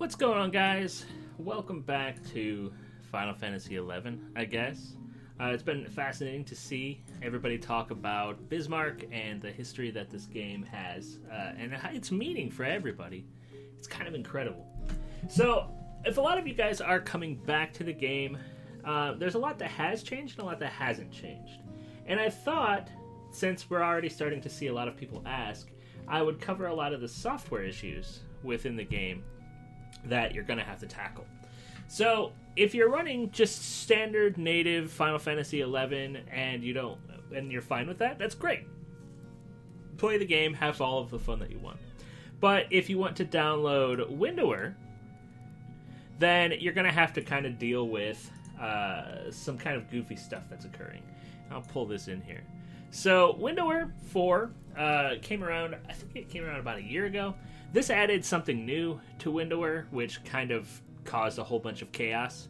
What's going on, guys? Welcome back to Final Fantasy XI, I guess. Uh, it's been fascinating to see everybody talk about Bismarck and the history that this game has, uh, and its meaning for everybody. It's kind of incredible. So, if a lot of you guys are coming back to the game, uh, there's a lot that has changed and a lot that hasn't changed. And I thought, since we're already starting to see a lot of people ask, I would cover a lot of the software issues within the game that you're going to have to tackle. So, if you're running just standard native Final Fantasy XI and you don't and you're fine with that, that's great. Play the game, have all of the fun that you want. But if you want to download Windower, then you're going to have to kind of deal with uh, some kind of goofy stuff that's occurring. I'll pull this in here. So, Windower 4 uh, came around, I think it came around about a year ago. This added something new to Windower, which kind of caused a whole bunch of chaos.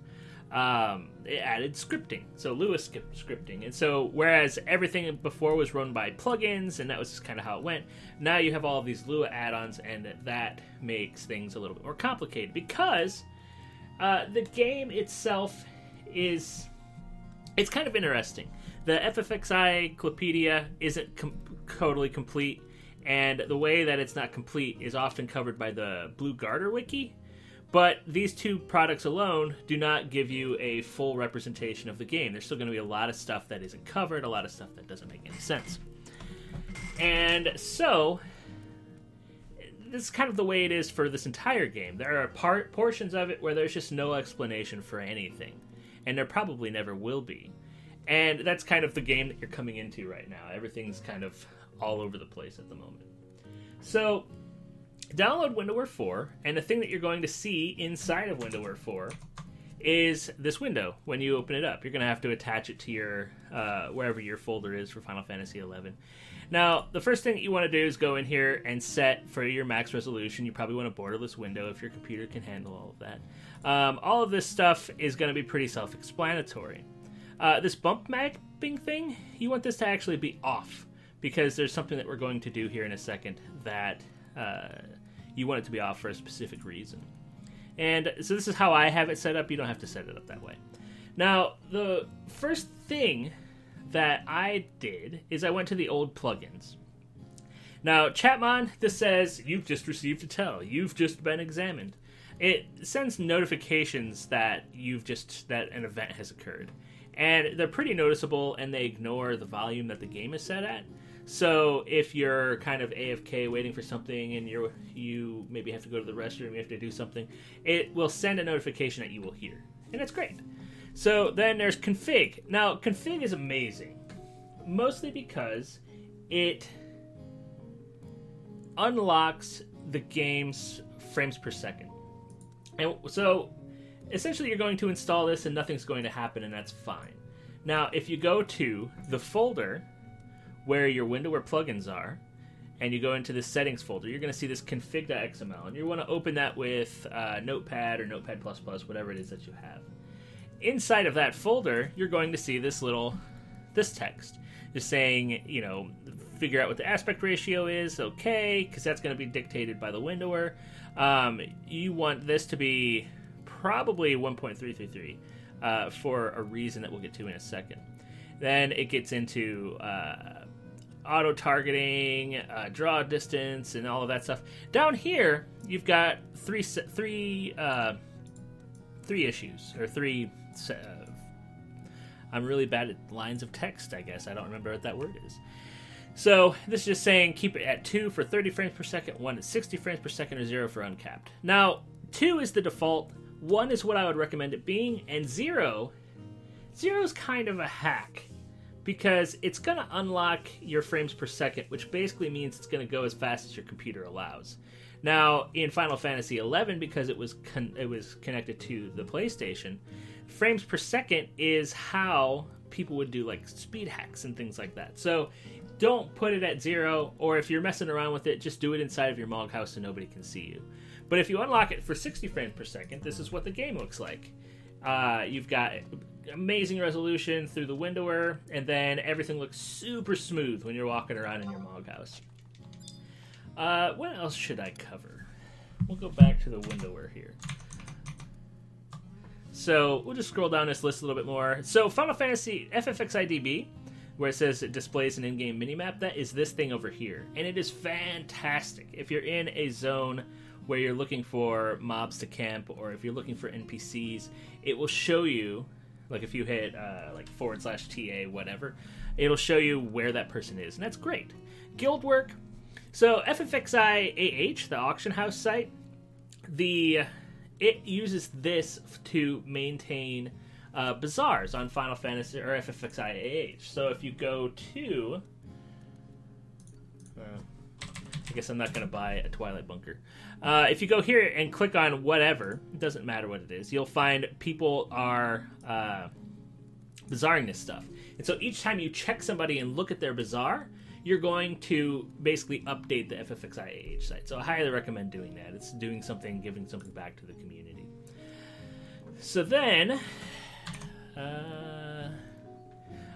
Um, it added scripting, so Lua scripting, and so whereas everything before was run by plugins, and that was just kind of how it went. Now you have all of these Lua add-ons, and that makes things a little bit more complicated because uh, the game itself is it's kind of interesting. The FFXIclopedia isn't com- totally complete and the way that it's not complete is often covered by the BlueGartr wiki. But these two products alone do not give you a full representation of the game. There's still going to be a lot of stuff that isn't covered, a lot of stuff that doesn't make any sense. And so, this is kind of the way it is for this entire game. There are part portions of it where there's just no explanation for anything, and there probably never will be. And that's kind of the game that you're coming into right now. Everything's kind of all over the place at the moment. So, download Windower 4, and the thing that you're going to see inside of Windower 4 is this window when you open it up. You're going to have to attach it to your uh, wherever your folder is for Final Fantasy 11. Now, the first thing you want to do is go in here and set for your max resolution. You probably want a borderless window if your computer can handle all of that. Um, all of this stuff is going to be pretty self explanatory. Uh, this bump mapping thing, you want this to actually be off because there's something that we're going to do here in a second that uh, you want it to be off for a specific reason. And so this is how I have it set up. You don't have to set it up that way. Now, the first thing that I did is I went to the old plugins. Now, Chatmon, this says you've just received a tell. You've just been examined. It sends notifications that you've just that an event has occurred, and they're pretty noticeable, and they ignore the volume that the game is set at. So if you're kind of AFK waiting for something and you're you maybe have to go to the restroom, you have to do something, it will send a notification that you will hear, and that's great. So then there's config. Now config is amazing, mostly because it unlocks the game's frames per second, and so essentially you're going to install this and nothing's going to happen, and that's fine. Now if you go to the folder where your Windower plugins are, and you go into the settings folder, you're going to see this config.xml, and you want to open that with uh, Notepad or Notepad++, whatever it is that you have. Inside of that folder, you're going to see this little, this text, just saying, you know, figure out what the aspect ratio is, okay, because that's going to be dictated by the Windower. Um, you want this to be probably 1.333 uh, for a reason that we'll get to in a second. Then it gets into uh, auto targeting, uh, draw distance, and all of that stuff. Down here, you've got three three uh, three issues or three. Uh, I'm really bad at lines of text. I guess I don't remember what that word is. So this is just saying keep it at two for 30 frames per second, one at 60 frames per second, or zero for uncapped. Now two is the default. One is what I would recommend it being, and zero, zero is kind of a hack because it's going to unlock your frames per second, which basically means it's going to go as fast as your computer allows. Now, in Final Fantasy XI, because it was con- it was connected to the PlayStation, frames per second is how people would do like speed hacks and things like that. So, don't put it at zero, or if you're messing around with it, just do it inside of your Mog house so nobody can see you. But if you unlock it for 60 frames per second, this is what the game looks like. Uh, you've got amazing resolution through the windower, and then everything looks super smooth when you're walking around in your Mog house. Uh, what else should I cover? we'll go back to the window we're here. So we'll just scroll down this list a little bit more. So Final Fantasy FFXIDB, where it says it displays an in-game minimap, that is this thing over here, and it is fantastic. If you're in a zone where you're looking for mobs to camp, or if you're looking for NPCs, it will show you, like if you hit uh, like forward slash TA whatever, it'll show you where that person is, and that's great. Guildwork. So FFXI AH, the auction house site, the it uses this to maintain uh, bazaars on Final Fantasy or FFXI AH. So if you go to, uh, I guess I'm not going to buy a Twilight Bunker. Uh, if you go here and click on whatever, it doesn't matter what it is, you'll find people are uh, bazaring this stuff. And so each time you check somebody and look at their bazaar, you're going to basically update the FFXIAH site. So I highly recommend doing that. It's doing something, giving something back to the community. So then, uh,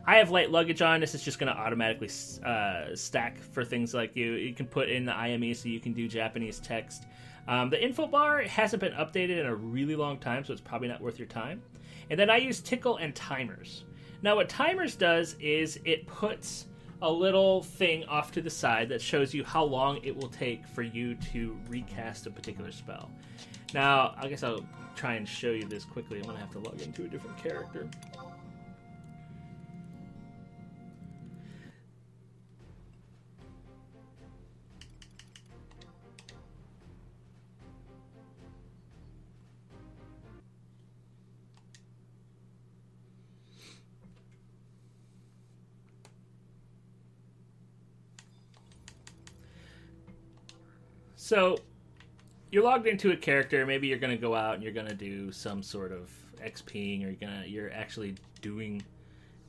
I have LightLuggage on. This is just going to automatically uh, stack for things like you. You can put in the IME so you can do Japanese text. Um, the info bar hasn't been updated in a really long time, so it's probably not worth your time. And then I use Tickle and Timers. Now, what Timers does is it puts a little thing off to the side that shows you how long it will take for you to recast a particular spell. Now, I guess I'll try and show you this quickly. I'm going to have to log into a different character. So you're logged into a character. Maybe you're going to go out and you're going to do some sort of XPing, or you're gonna you're actually doing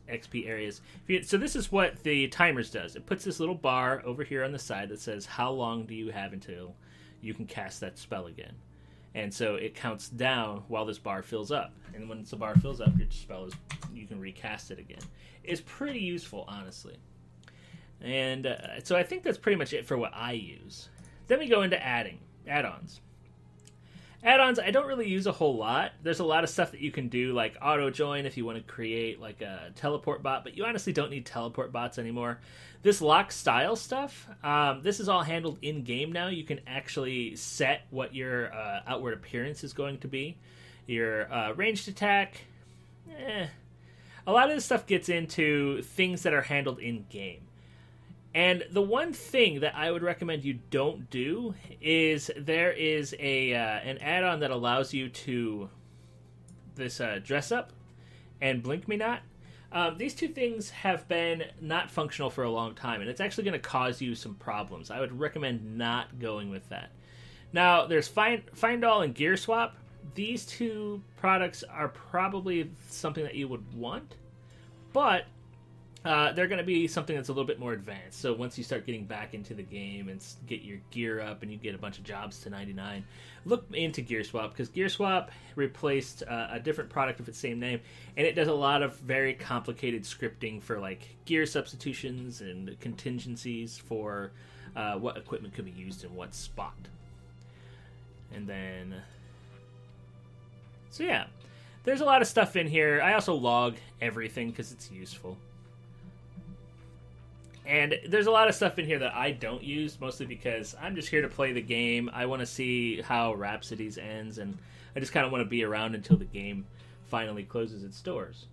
XP areas. You, so this is what the timers does. It puts this little bar over here on the side that says how long do you have until you can cast that spell again. And so it counts down while this bar fills up. And when the bar fills up, your spell is you can recast it again. It's pretty useful, honestly. And uh, so I think that's pretty much it for what I use. Then we go into adding add-ons. Add-ons I don't really use a whole lot. There's a lot of stuff that you can do like auto join if you want to create like a teleport bot, but you honestly don't need teleport bots anymore. This lock style stuff, um, this is all handled in game now. You can actually set what your uh, outward appearance is going to be, your uh, ranged attack. Eh. A lot of this stuff gets into things that are handled in game. And the one thing that I would recommend you don't do is there is a uh, an add-on that allows you to this uh, dress up and blink me not. Um, these two things have been not functional for a long time, and it's actually going to cause you some problems. I would recommend not going with that. Now, there's Find Find All and GearSwap. These two products are probably something that you would want, but uh, they're going to be something that's a little bit more advanced. So once you start getting back into the game and get your gear up and you get a bunch of jobs to 99, look into GearSwap because GearSwap replaced uh, a different product of its same name, and it does a lot of very complicated scripting for like gear substitutions and contingencies for uh, what equipment could be used in what spot. And then, so yeah, there's a lot of stuff in here. I also log everything because it's useful. And there's a lot of stuff in here that I don't use, mostly because I'm just here to play the game. I want to see how Rhapsodies ends, and I just kind of want to be around until the game finally closes its doors.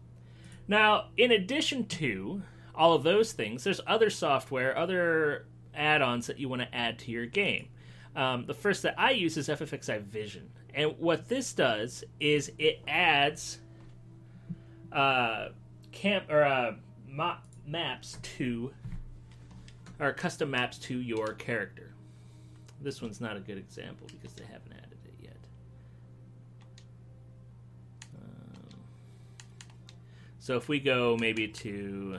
Now, in addition to all of those things, there's other software, other add ons that you want to add to your game. Um, the first that I use is FFXI Vision. And what this does is it adds uh, camp or uh, ma- maps to are custom maps to your character. This one's not a good example because they haven't added it yet. Um, so if we go maybe to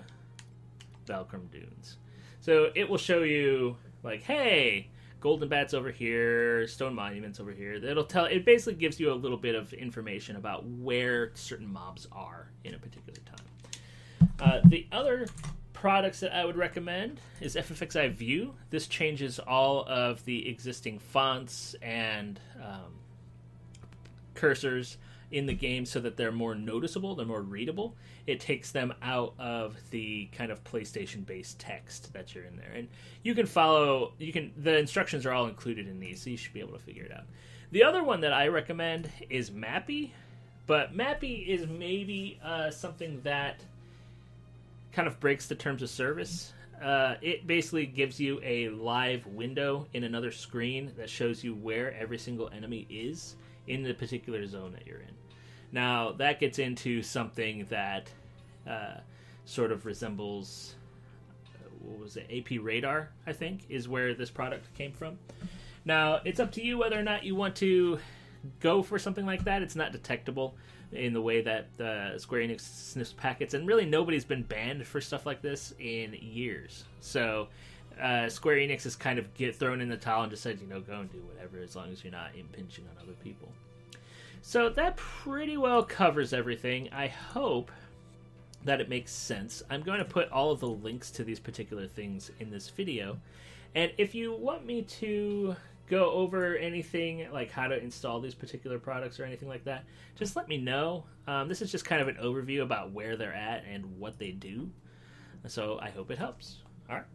Valkurm Dunes, so it will show you like, hey, Golden Bats over here, Stone Monuments over here. It'll tell. It basically gives you a little bit of information about where certain mobs are in a particular time. Uh, the other products that I would recommend is FFXI View. This changes all of the existing fonts and um, cursors in the game so that they're more noticeable, they're more readable. It takes them out of the kind of PlayStation based text that you're in there. And you can follow, you can, the instructions are all included in these, so you should be able to figure it out. The other one that I recommend is Mappy, but Mappy is maybe uh, something that kind of breaks the terms of service. Uh, it basically gives you a live window in another screen that shows you where every single enemy is in the particular zone that you're in. Now, that gets into something that uh, sort of resembles what was it? AP Radar, I think, is where this product came from. Now, it's up to you whether or not you want to go for something like that. It's not detectable in the way that uh, Square Enix sniffs packets, and really nobody's been banned for stuff like this in years. So uh, Square Enix has kind of get thrown in the towel and just said, you know, go and do whatever as long as you're not impinging on other people. So that pretty well covers everything. I hope that it makes sense. I'm going to put all of the links to these particular things in this video. And if you want me to go over anything like how to install these particular products or anything like that, just let me know. Um, this is just kind of an overview about where they're at and what they do. So I hope it helps. All right.